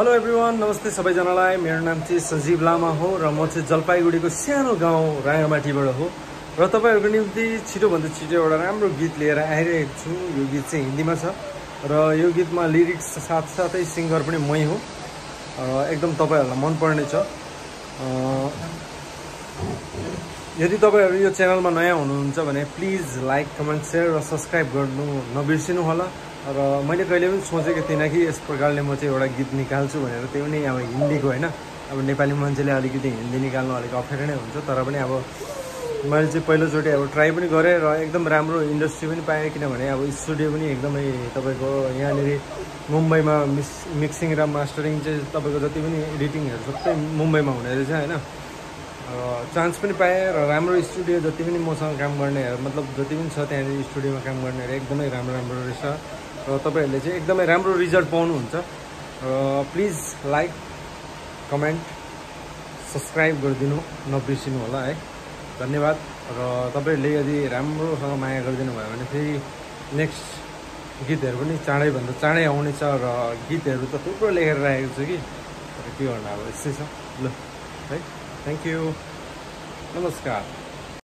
Hello everyone नमस्ते सबैजनालाई। मेरो नाम चाहिँ सजीव लामा हो र म चाहिँ जलपाइगुडीको सानो गाउँ राँगामाटीबाट हो। र तपाईँहरूको निम्ति छिटोभन्दा छिटो एउटा राम्रो गीत लिएर आइरहेको छु। यो गीत चाहिँ हिन्दीमा छ र यो गीतमा लिरिक्स साथसाथै सिङ्गर पनि मै हो। एकदम तपाईँहरूलाई छ। यदि तपाईँहरू यो च्यानलमा नयाँ हुनुहुन्छ भने प्लिज लाइक कमेन्ट सेयर र सब्सक्राइब गर्नु नबिर्सिनु होला र मैले कहिले पनि सोचेको थिइनँ कि यस प्रकारले म चाहिँ एउटा गीत निकाल्छु भनेर त्यो पनि अब हिन्दीको होइन। अब नेपाली मान्छेले अलिकति हिन्दी निकाल्नु अलिक अप्ठ्यारो नै हुन्छ तर पनि अब मैले चाहिँ पहिलोचोटि अब ट्राई पनि गरेँ र एकदम राम्रो इन्डस्ट्री पनि पाएँ किनभने अब स्टुडियो पनि एकदमै तपाईँको यहाँनिर मुम्बईमा मिक्स मिक्सिङ र मास्टरिङ चाहिँ तपाईँको जति पनि एडिटिङहरू सबै मुम्बईमा हुने रहेछ होइन। चान्स पनि पाएँ र राम्रो स्टुडियो जति पनि मसँग काम गर्नेहरू मतलब जति पनि छ त्यहाँनिर स्टुडियोमा काम गर्नेहरू एकदमै राम्रो राम्रो रहेछ। र तपाईँहरूले चाहिँ एकदमै राम्रो रिजल्ट पाउनुहुन्छ। र प्लिज लाइक कमेन्ट सब्सक्राइब गरिदिनु नबिर्सिनु होला है। धन्यवाद। र तपाईँहरूले यदि राम्रोसँग माया गरिदिनु भयो भने फेरि नेक्स्ट गीतहरू पनि चाँडैभन्दा चाँडै आउनेछ र गीतहरू त थुप्रो लेखेर राखेको छु कि। के गर्नु अब यस्तै छ। ल है। थ्याङ्क यू नमस्कार।